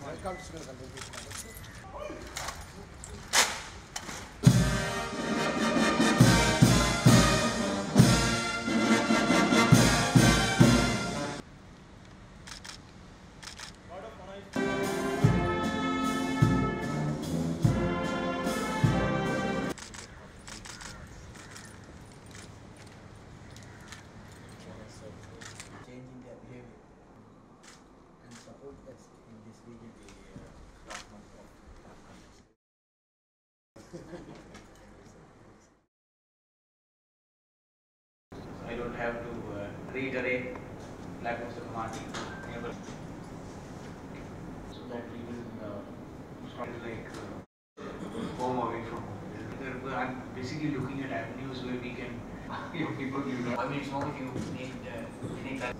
Welcome to Sri Lanka. I don't have to uh, reiterate like Mr. Kumati. Able- So that we will uh, start like uh, home away from home. I'm basically looking at avenues where we can, you know, people you know. I mean, so if you need, uh, any kind